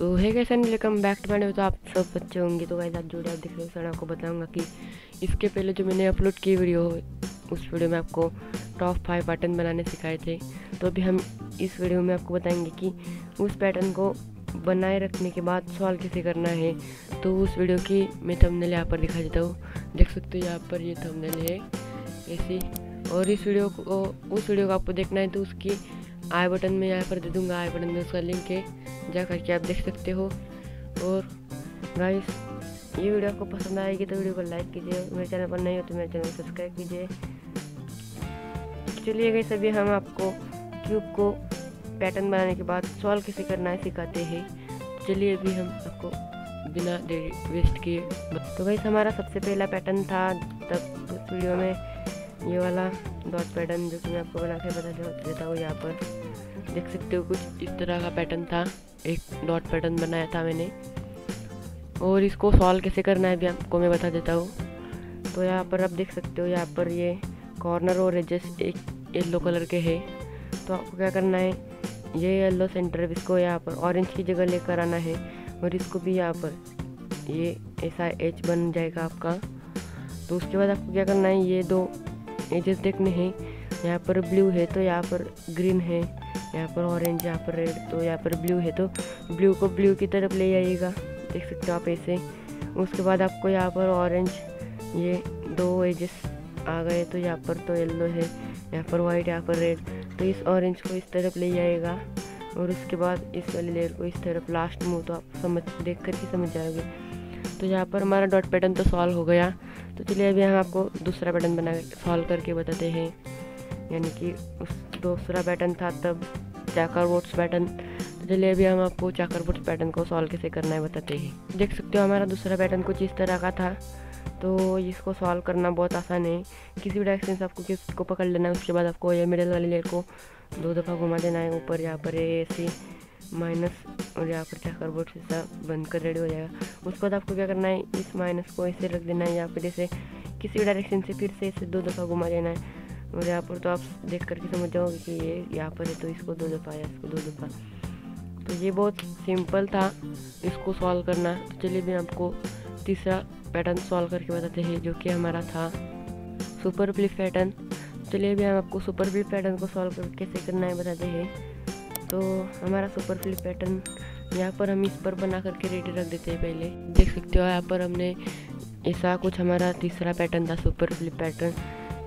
सो है कैसे welcome back to my तो आप सब बच्चे होंगे तो गाइस आप जोड़े आप देख रहे हो सर आपको बताऊँगा कि इसके पहले जो मैंने अपलोड की वीडियो उस वीडियो में आपको टॉप फाइव पैटर्न बनाने सिखाए थे। तो अभी हम इस वीडियो में आपको बताएँगे कि उस पैटर्न को बनाए रखने के बाद सॉल्व कैसे करना है। तो उस वीडियो की मैं थंबनेल यहाँ पर दिखा देता हूँ। देख सकते हो यहाँ पर ये थंबनेल है, ऐसी। और इस वीडियो को, उस वीडियो को आपको देखना है तो उसकी आई बटन में यहाँ पर दे दूँगा आई बटन में उसका लिंक है। जा करके आप देख सकते हो। और गाइस ये वीडियो आपको पसंद आएगी तो वीडियो को लाइक कीजिए। मेरे चैनल पर नहीं हो तो मेरे चैनल को सब्सक्राइब कीजिए। चलिए गई सभी हम आपको क्यूब को पैटर्न बनाने के बाद सॉल्व कैसे करना है सिखाते हैं। चलिए अभी हम आपको बिना देरी वेस्ट किए तो वैसे हमारा सबसे पहला पैटर्न था तब उस वीडियो में ये वाला डॉट पैटर्न जो कि मैं आपको बना के बता देता हूँ यहाँ पर। देख सकते हो कुछ इस तरह का पैटर्न था। एक डॉट पैटर्न बनाया था मैंने। और इसको सॉल्व कैसे करना है भी आपको मैं बता देता हूँ। तो यहाँ पर आप देख सकते हो यहाँ पर ये कॉर्नर और एजेस एक येलो कलर के है। तो आपको क्या करना है? ये येलो सेंटर इसको यहाँ पर ऑरेंज की जगह लेकर आना है। और इसको भी यहाँ पर ये ऐसा एच बन जाएगा आपका। तो उसके बाद आपको क्या करना है? ये दो एजेस देखने हैं। यहाँ पर ब्लू है तो यहाँ पर ग्रीन है। यहाँ पर ऑरेंज यहाँ पर रेड तो यहाँ पर ब्लू है। तो ब्लू को ब्लू की तरफ़ ले आइएगा। देख सकते हो आप ऐसे। उसके बाद आपको यहाँ पर ऑरेंज ये दो एजेस आ गए तो यहाँ पर तो येलो है। यहाँ पर वाइट यहाँ पर रेड तो इस ऑरेंज को इस तरफ़ ले जाएगा और उसके बाद इस वाली लेयर को इस तरफ़ लास्ट में तो आप समझ देख कर ही समझ जाओगे। तो यहाँ पर हमारा डॉट पैटर्न तो सॉल्व हो गया। तो चलिए अभी हम आपको दूसरा पैटर्न बना सॉल्व करके बताते हैं। यानी कि उस दूसरा पैटर्न था तब चाकर वोट्स पैटर्न तो चलिए अभी हम आपको चाकर वोट्स पैटर्न को सॉल्व कैसे करना है बताते हैं। देख सकते हो हमारा दूसरा पैटर्न कुछ इस तरह का था। तो इसको सॉल्व करना बहुत आसान है। किसी भी डायरेक्शन से आपको किसको पकड़ लेना है, उसके बाद आपको ये मिडिल वाली लेयर को दो दफ़ा घुमा देना है, ऊपर, यहाँ पर ऐसे। माइनस और यहाँ पर चाकर बोर्ड से बंद कर रेडी हो जाएगा। उसके बाद आपको क्या करना है, इस माइनस को ऐसे रख देना है यहाँ पर जैसे किसी भी डायरेक्शन से फिर से इसे दो दफ़ा घुमा लेना है। और यहाँ पर तो आप देख करके समझ जाओगे कि ये यहाँ पर है तो इसको दो दफ़ा या इसको दो दफ़ा। तो ये बहुत सिंपल था, इसको सॉल्व करना। तो चलिए मैं आपको तीसरा पैटर्न सॉल्व करके बताते हैं, जो कि हमारा था सुपर फ्लिप पैटर्न चलिए अभी हम आपको सुपर फ्लिप पैटर्न को सॉल्व कर कैसे करना है बताते हैं। तो हमारा सुपर फ्लिप पैटर्न यहाँ पर हम इस पर बना करके रेडी रख देते हैं पहले। देख सकते हो यहाँ पर हमने ऐसा कुछ हमारा तीसरा पैटर्न था सुपर फ्लिप पैटर्न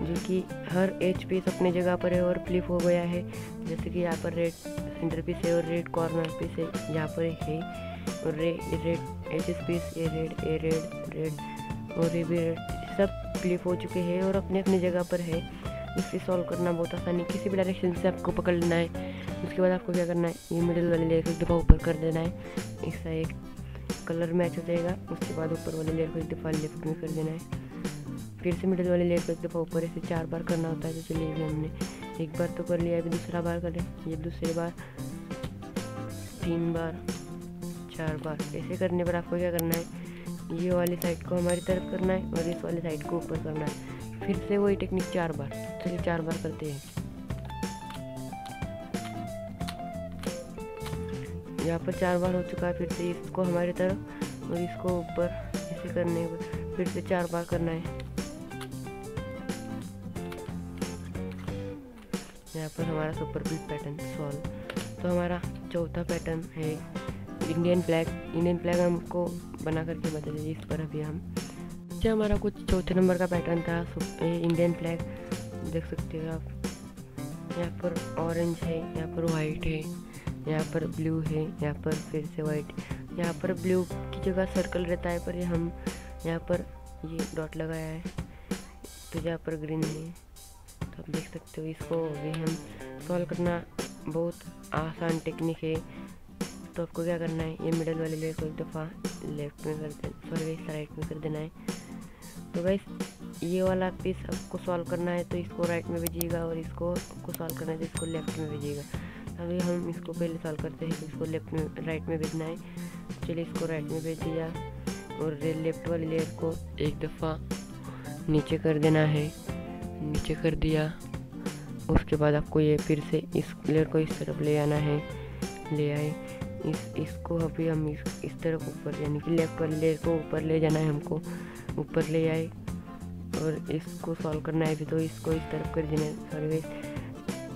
जो कि हर एच पीस अपने जगह पर है और फ्लिप हो गया है। जैसे कि यहाँ पर रेड सेंटर पीस है और रेड कॉर्नर पीस है, यहाँ पर है और रे रेड एच पीस ये रेड ए रेड रेड और ये भी रेड सब फ्लिप हो चुके हैं और अपने अपने जगह पर है। इससे सॉल्व करना बहुत आसान है। किसी भी डायरेक्शन से आपको पकड़ लेना है। उसके बाद आपको क्या करना है? ये मिडिल वाली लेयर को दफ़ा ऊपर कर देना है। इसका एक कलर मैच हो जाएगा। उसके बाद ऊपर वाली लेयर को एक दफ़ा लेफ़्ट में कर देना है। फिर से मिडिल वाले लेयर को एक दफ़ा ऊपर ऐसे चार बार करना होता है तो चलिए भी हमने एक बार तो कर लिया, अभी दूसरा बार करें ये दूसरी बार, तीन बार, चार बार। ऐसे करने पर आपको क्या करना है? ये वाली साइड को हमारी तरफ़ करना है और इस वाली साइड को ऊपर करना है। फिर से वही टेक्निक चार बार चलिए चार बार करते हैं। यहाँ पर चार बार हो चुका है, फिर से इसको हमारी तरफ़ और इसको ऊपर ऐसे करने को फिर से चार बार करना है। यहाँ पर हमारा सुपर बिग पैटर्न सॉल्व तो हमारा चौथा पैटर्न है इंडियन फ्लैग इंडियन फ्लैग हमको बना करके बता दीजिए इस पर अभी हम जो हमारा कुछ चौथे नंबर का पैटर्न था इंडियन फ्लैग देख सकते हो आप। यहाँ पर ऑरेंज है, यहाँ पर वाइट है, यहाँ पर ब्लू है, यहाँ पर फिर से वाइट यहाँ पर ब्लू की जगह सर्कल रहता है, पर ये हम, यहाँ पर ये डॉट लगाया है। तो यहाँ पर ग्रीन है तो आप देख सकते हो इसको भी हम सॉल्व करना बहुत आसान टेक्निक है। तो आपको क्या करना है, ये मिडल वाले लेयर को एक दफ़ा लेफ़्ट में कर दे सॉरी राइट में कर देना है। तो वैस ये वाला पीस आपको सॉल्व करना है तो इसको राइट में भेजिएगा और इसको, आपको सॉल्व करना है तो इसको लेफ़्ट में भेजिएगा। अभी हम इसको पहले सॉल्व करते हैं इसको लेफ़्ट में राइट में भेजना है। चलिए इसको राइट में भेज दिया और लेफ़्ट वाली लेयर को एक दफ़ा नीचे कर देना है। नीचे कर दिया। उसके बाद आपको ये फिर से इस लेयर को इस तरफ़ ले आना है। ले आए। इस, इसको अभी हम इस इस तरफ़ ऊपर, यानी कि लेफ़्ट वाली लेयर को ऊपर ले जाना है हमको। ऊपर ले आए और इसको सॉल्व करना है अभी तो इसको इस तरफ़ कर देना है। सॉरी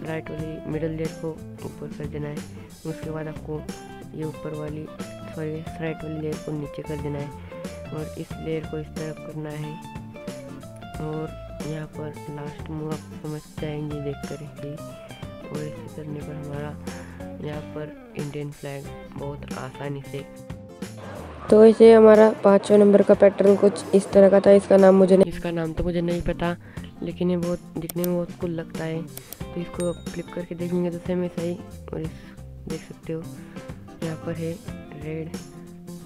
राइट वाली मिडल लेयर को ऊपर कर देना है। उसके बाद आपको ये ऊपर वाली सॉरी राइट वाली लेयर को नीचे कर देना है। और इस लेयर को इस तरफ़ करना है। और यहाँ पर लास्ट में आप समझ जाएँगे, देख कर ही। और ऐसे करने पर हमारा यहाँ पर इंडियन फ्लैग बहुत आसानी से तो ऐसे हमारा पाँचवा नंबर का पैटर्न कुछ इस तरह का था, इसका नाम मुझे नहीं इसका नाम तो मुझे नहीं पता, लेकिन ये बहुत दिखने में बहुत कुल लगता है। तो इसको आप फ्लिप करके देखेंगे तो सेम ऐसा ही, और इस देख सकते हो। यहाँ पर है red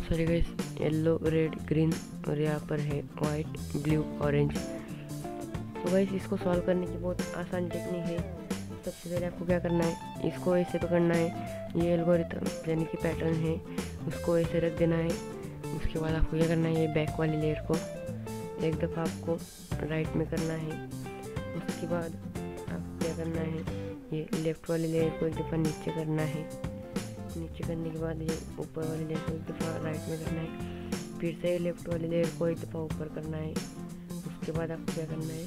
sorry guys yellow red green और यहाँ पर है वाइट ब्लू ऑरेंज तो गाइस इसको सॉल्व करने की बहुत आसान टेक्निक है। सबसे पहले आपको क्या करना है? इसको ऐसे पकड़ना है। ये एल्गोरिथम यानी कि पैटर्न है। उसको ऐसे रख देना है। उसके बाद आपको क्या करना है, ये बैक वाली लेयर को एक दफ़ा आपको राइट में करना है। उसके बाद आप क्या करना है, ये लेफ़्ट वाली लेयर को एक दफ़ा नीचे करना है। नीचे करने के बाद ये ऊपर वाली लेयर को एक दफ़ा राइट में करना है। फिर से लेफ़्ट वाली लेयर को एक दफ़ा ऊपर करना है। उसके बाद आपको क्या करना है,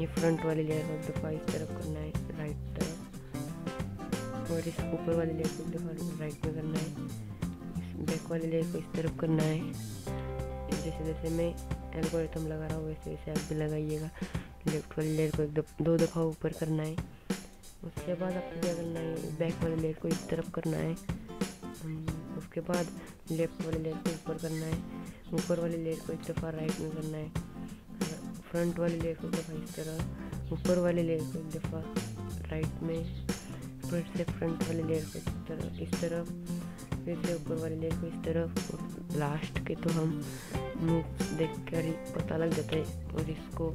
ये फ्रंट वाली लेयर को एक दफ़ा इस तरफ़ करना है राइट तरफ़। और इस ऊपर वाली लेयर को एक दफ़ा राइट में करना है। बैक वाली लेयर को इस तरफ़ करना है जैसे जैसे मैं एल्गोरिथम लगा रहा हूँ वैसे वैसे आप भी लगाइएगा लेफ़्ट वाली लेयर को एक दो दफ़ा ऊपर करना है उसके बाद आपको क्या करना है बैक वाले लेयर को इस तरफ़ करना है उसके बाद लेफ़्ट वाले लेयर को ऊपर करना है ऊपर वाली लेयर को एक दफ़ा राइट में करना है फ्रंट वाली लेयर को दफ़ा इस तरह ऊपर वाले लेयर को एक दफ़ा राइट में फिर से फ्रंट वाले लेयर को इस तरह इस तरफ़ फिर से ऊपर वाले लेयर को इस तरफ़ और लास्ट के तो हम मुँह देख कर ही पता लग जाता है और इसको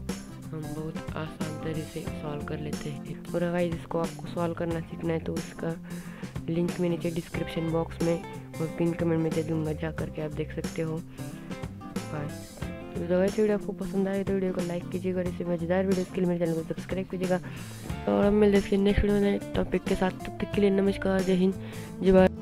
हम बहुत आसान तरीके से सॉल्व कर लेते हैं। और अगर इसको आपको सॉल्व करना सीखना है तो उसका लिंक मैं नीचे डिस्क्रिप्शन बॉक्स में और पिन कमेंट में दे दूँगा, जा करके आप देख सकते हो। तो अगर वीडियो आपको पसंद आए तो वीडियो को लाइक कीजिएगा और इसे मज़ेदार वीडियो के लिए मेरे चैनल को सब्सक्राइब कीजिएगा। और हम मिलते हैं नेक्स्ट वीडियो में टॉपिक के साथ। तब तक के लिए नमस्कार, जय हिंद, जय भारत।